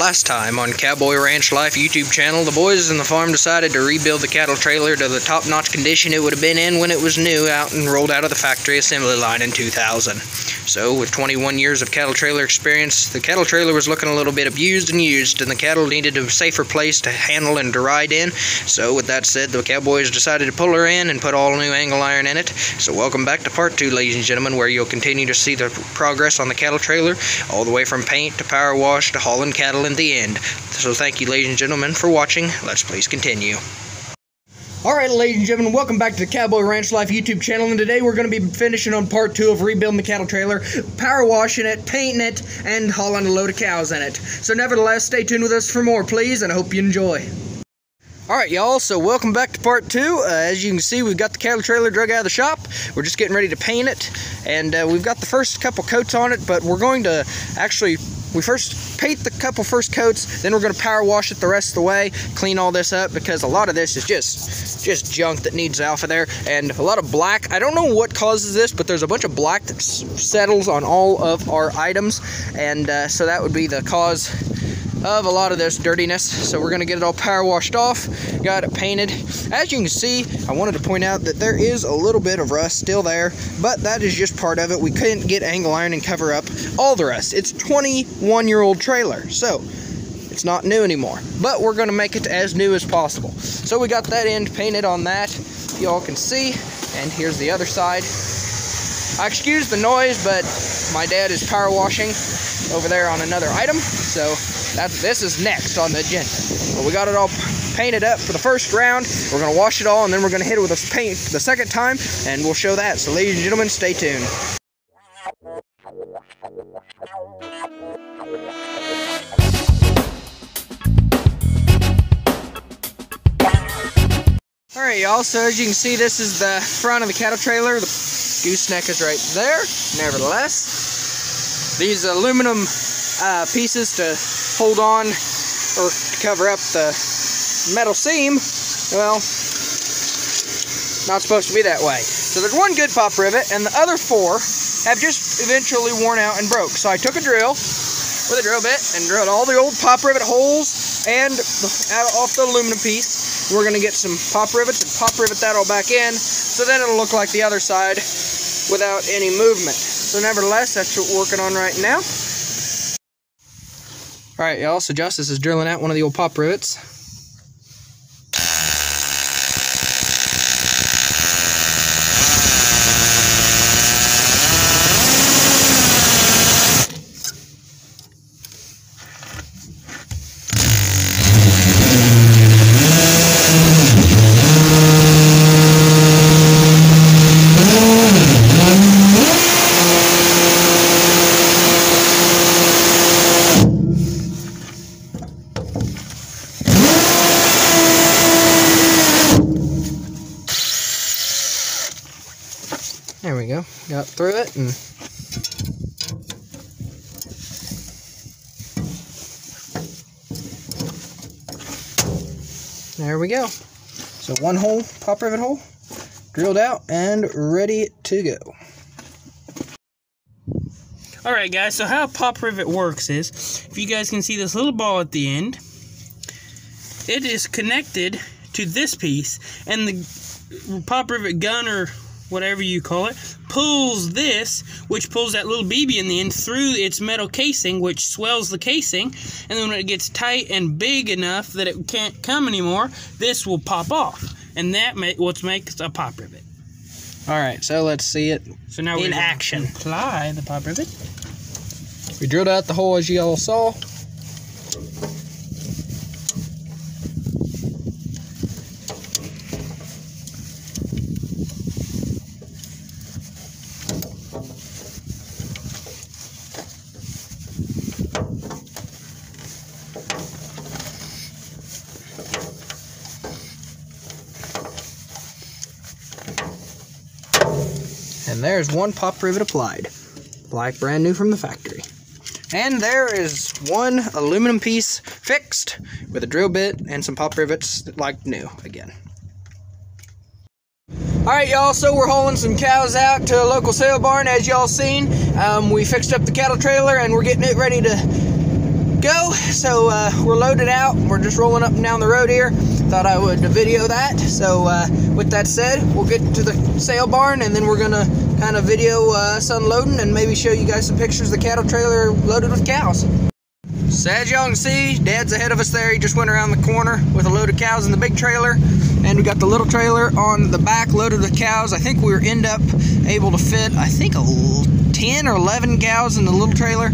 last time on Cowboy Ranch Life YouTube channel, the boys in the farm decided to rebuild the cattle trailer to the top-notch condition it would have been in when it was new out and rolled out of the factory assembly line in 2000. So, with 21 years of cattle trailer experience, the cattle trailer was looking a little bit abused and used, and the cattle needed a safer place to handle and to ride in. So, with that said, the cowboys decided to pull her in and put all new angle iron in it. So, welcome back to part two, ladies and gentlemen, where you'll continue to see the progress on the cattle trailer, all the way from paint to power wash to hauling cattle in the end. So thank you, ladies and gentlemen, for watching. Let's please continue. Alright, ladies and gentlemen, welcome back to the Cowboy Ranch Life YouTube channel, and today we're going to be finishing on part two of rebuilding the cattle trailer, power washing it, painting it, and hauling a load of cows in it. So nevertheless, stay tuned with us for more, please, and I hope you enjoy. Alright, y'all, so welcome back to part two. Uh, as you can see, we've got the cattle trailer drug out of the shop. We're just getting ready to paint it, and uh, we've got the first couple coats on it, but we're going to actually, we first paint the couple first coats, then we're to power wash it the rest of the way, clean all this up, because a lot of this is just, just junk that needs of there, and a lot of black. I don't know what causes this, but there's a bunch of black that settles on all of our items, and uh, so that would be the cause of a lot of this dirtiness. So we're to get it all power washed off, got it painted. As you can see, I wanted to point out that there is a little bit of rust still there, but that is just part of it. We couldn't get angle iron and cover up all the rust. It's 21 year old trailer, so it's not new anymore. But we're to make it as new as possible. So we got that end painted on that, y'all can see. And here's the other side. I excuse the noise, but my dad is power washing over there on another item, so that's this is next on the agenda. But we got it all painted up for the first round. We're to wash it all, and then we're to hit it with a paint the second time, and we'll show that. So ladies and gentlemen, stay tuned. Alright y'all, so as you can see this is the front of the cattle trailer. The gooseneck is right there, nevertheless. These aluminum uh, pieces to hold on or cover up the metal seam, well, not supposed to be that way. So there's one good pop rivet, and the other four have just eventually worn out and broke. So I took a drill with a drill bit and drilled all the old pop rivet holes and the, off the aluminum piece. We're going to get some pop rivets and pop rivet that all back in, so then it'll look like the other side without any movement. So nevertheless, that's what we're working on right now. Alright, y'all, so Justice is drilling out one of the old pop rivets. Go. Got through it and there we go. So one hole, pop rivet hole, drilled out and ready to go. Alright guys, so how pop rivet works is, if you guys can see this little ball at the end, it is connected to this piece, and the pop rivet gun or whatever you call it, pulls this, which pulls that little BB in the end through its metal casing, which swells the casing, and then when it gets tight and big enough that it can't come anymore, this will pop off, and that ma what makes a pop rivet. All right, so let's see it So now in we action. apply the pop rivet. We drilled out the hole as you all saw. And there's one pop rivet applied. Like brand new from the factory. And there is one aluminum piece fixed with a drill bit and some pop rivets like new again. Alright y'all, so we're hauling some cows out to a local sale barn as y'all seen. Um, we fixed up the cattle trailer and we're getting it ready to go. So uh, we're loaded out. We're just rolling up and down the road here. Thought I would video that. So uh, with that said, we'll get to the sale barn and then we're gonna kind of video uh, us unloading and maybe show you guys some pictures of the cattle trailer loaded with cows. So as y'all can see, Dad's ahead of us there. He just went around the corner with a load of cows in the big trailer. And we got the little trailer on the back loaded with cows. I think we are end up able to fit, I think, a 10 or 11 cows in the little trailer.